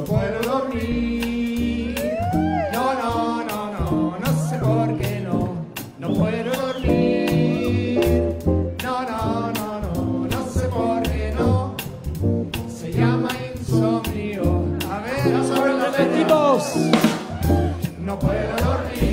no puedo dormir. No, no, no, no, no sé por qué no, no puedo dormir. No, no, no, no, no sé por qué no. Se llama insomnio. A ver, a ver, ¡Chicos! no puedo dormir.